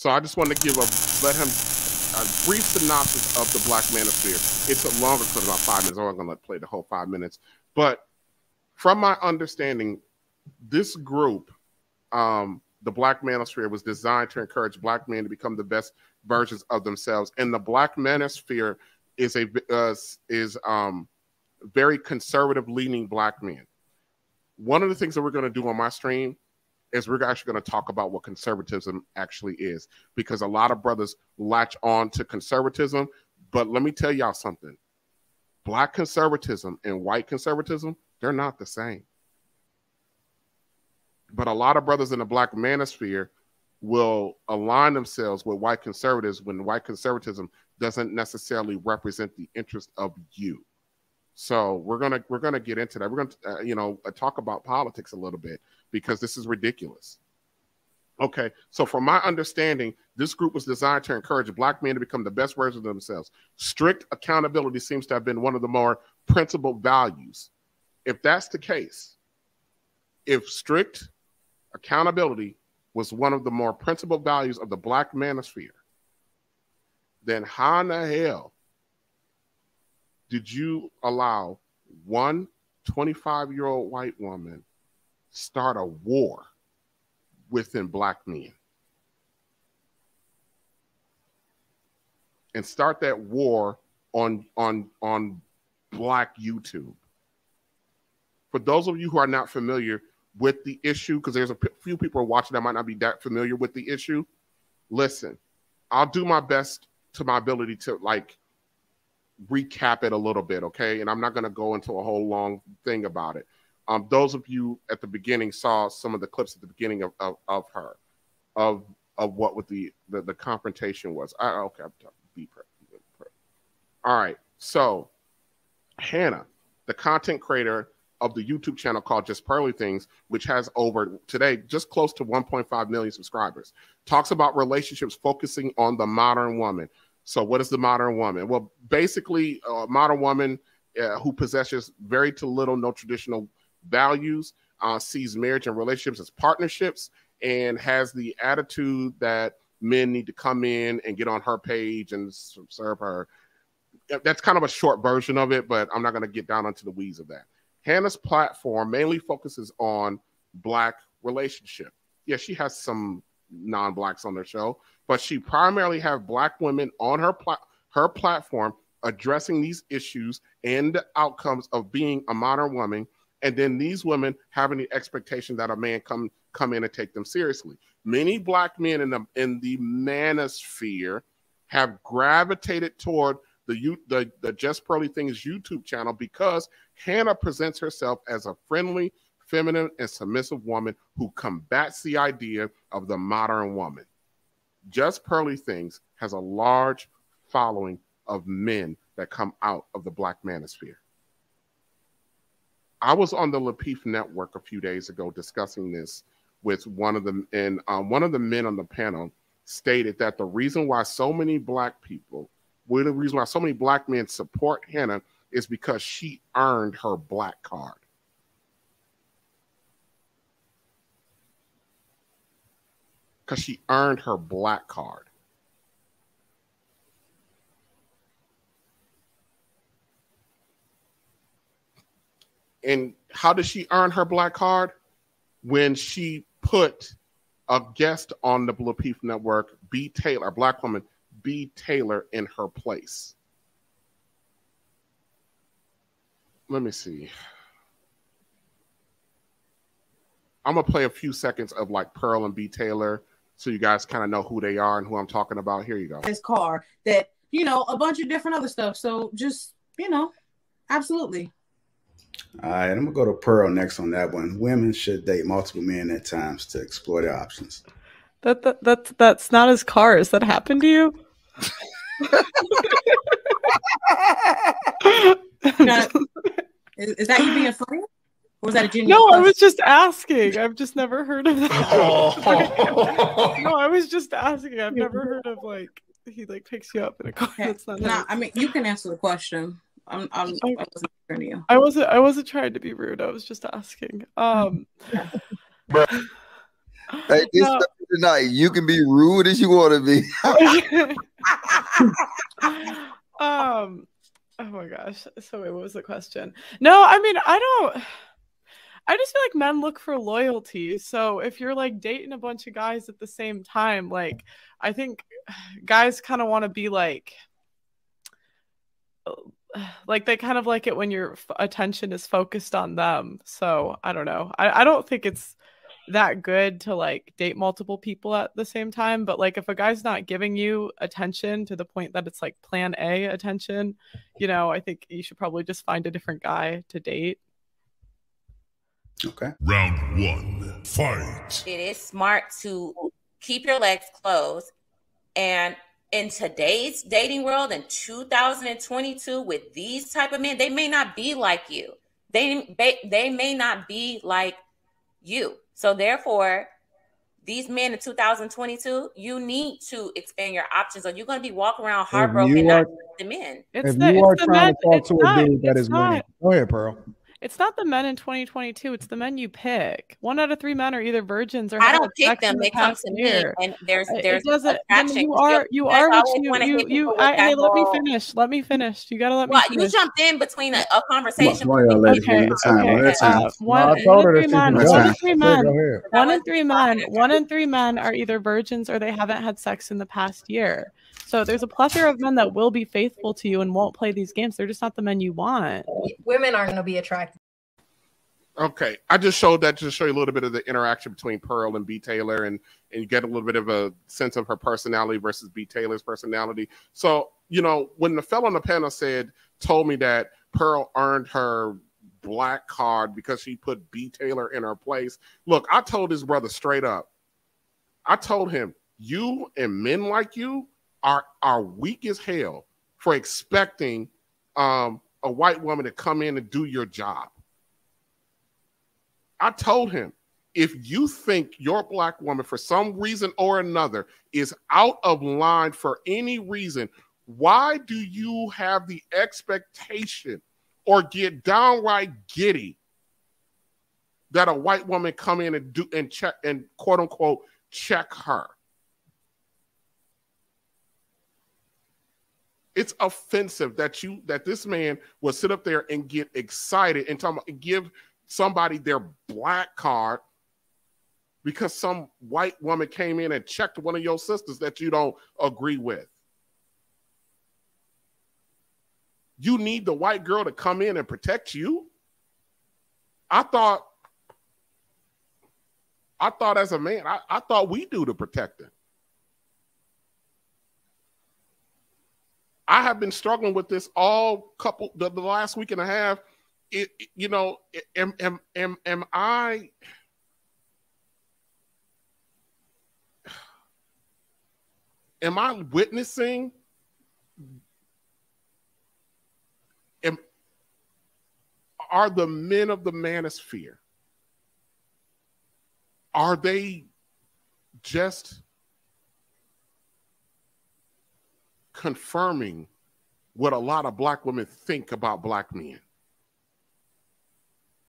So I just want to give a let him a brief synopsis of the Black Manosphere. It's a longer because about five minutes. I'm not going to play the whole five minutes, but from my understanding, this group, um, the Black Manosphere, was designed to encourage Black men to become the best versions of themselves. And the Black Manosphere is a uh, is um, very conservative leaning Black men. One of the things that we're going to do on my stream is we're actually going to talk about what conservatism actually is because a lot of brothers latch on to conservatism. But let me tell y'all something black conservatism and white conservatism, they're not the same. But a lot of brothers in the black manosphere will align themselves with white conservatives when white conservatism doesn't necessarily represent the interest of you. So we're gonna we're gonna get into that. We're gonna uh, you know talk about politics a little bit because this is ridiculous. Okay, so from my understanding, this group was designed to encourage black men to become the best versions of themselves. Strict accountability seems to have been one of the more principal values. If that's the case, if strict accountability was one of the more principal values of the black manosphere, then how in the hell did you allow one 25 year old white woman start a war within black men? And start that war on on on black youtube. For those of you who are not familiar with the issue because there's a p- few people watching that might not be that familiar with the issue listen i'll do my best to my ability to like recap it a little bit okay and i'm not going to go into a whole long thing about it um, those of you at the beginning saw some of the clips at the beginning of, of, of her, of of what with the, the, the confrontation was. I, okay, I'm be All right, so Hannah, the content creator of the YouTube channel called Just Pearly Things, which has over today just close to 1.5 million subscribers, talks about relationships focusing on the modern woman. So, what is the modern woman? Well, basically, a modern woman uh, who possesses very to little, no traditional values, uh, sees marriage and relationships as partnerships, and has the attitude that men need to come in and get on her page and serve her. That's kind of a short version of it, but I'm not going to get down into the weeds of that. Hannah's platform mainly focuses on black relationship. Yeah, she has some non-blacks on their show, but she primarily have black women on her her platform addressing these issues and the outcomes of being a modern woman and then these women having the expectation that a man come come in and take them seriously. Many black men in the in the manosphere have gravitated toward the the, the Just Pearly Things YouTube channel because Hannah presents herself as a friendly, feminine, and submissive woman who combats the idea of the modern woman. Just Pearly Things has a large following of men that come out of the black manosphere. I was on the Lapeef Network a few days ago discussing this with one of them, and um, one of the men on the panel stated that the reason why so many black people, well, the reason why so many black men support Hannah is because she earned her black card. Because she earned her black card. and how did she earn her black card? When she put a guest on the Blue Lapeef Network, B. Taylor, a black woman, B. Taylor, in her place. Let me see. I'm gonna play a few seconds of like Pearl and B. Taylor so you guys kind of know who they are and who I'm talking about. Here you go. His car that you know a bunch of different other stuff. So just you know, absolutely. All right, I'm gonna go to Pearl next on that one. Women should date multiple men at times to explore their options. That, that that's that's not his car. Has that happened to you? is, is, that you being funny? Or was that a genuine? No, question? I was just asking. I've just never heard of that. Oh. no, I was just asking. I've never heard of like he like picks you up in a car. Okay. That's not. Nah, I mean you can answer the question. I'm, I'm I, wasn't to you. I wasn't I wasn't trying to be rude. I was just asking. Um Hey, this No. tonight, you can be rude as you want to be. um oh my gosh so wait what was the question no i mean i don't i just feel like men look for loyalty so if you're like dating a bunch of guys at the same time like i think guys kind of want to be like uh, like they kind of like it when your attention is focused on them so i don't know. I, I don't think it's that good to like date multiple people at the same time but like if a guy's not giving you attention to the point that it's like plan a attention you know i think you should probably just find a different guy to date Okay. Round one, fight. it is smart to keep your legs closed. And in today's dating world in 2022 with these type of men they may not be like you. They they, they may not be like you. So therefore these men in 2022 you need to expand your options. Or you're going to be walking around heartbroken you not the men. It's if the, you are it's the trying to talk to a not, dude that is it's winning, go ahead, Pearl. It's not the men in 2022 it's the men you pick one out of three men are either virgins or I have don't pick them. the They come past to me, year. and there's It there's doesn't. Then attraction. you are you guys are what you wanna you you. I, hey, let me finish. Let me finish. You gotta let me Well, finish. you jumped in between a, a conversation. on, y'all ladies, Okay, one at a time. okay. One at a time. Uh, one, No, one in three men. One in three men. One in three men. One in three men are either virgins or they haven't had sex in the past year. So there's a plethora of men that will be faithful to you and won't play these games. They're just not the men you want. Women aren't going to be attracted. Okay, I just showed that to show you a little bit of the interaction between Pearl and B Taylor, and and you get a little bit of a sense of her personality versus B Taylor's personality. So you know, when the fellow on the panel said, told me that Pearl earned her black card because she put B Taylor in her place. Look, I told his brother straight up. I told him, you and men like you are are weak as hell for expecting um, a white woman to come in and do your job. I told him, if you think your black woman, for some reason or another, is out of line for any reason, why do you have the expectation or get downright giddy that a white woman come in and do and check and quote unquote check her? It's offensive that you that this man will sit up there and get excited and talk about, give somebody their black card because some white woman came in and checked one of your sisters that you don't agree with. You need the white girl to come in and protect you. I thought, I thought as a man, I, I thought we do the protecting. I have been struggling with this all couple the, the last week and a half it- you know, am, am, am, am I, am I witnessing, am, are the men of the manosphere, are they just confirming what a lot of black women think about black men?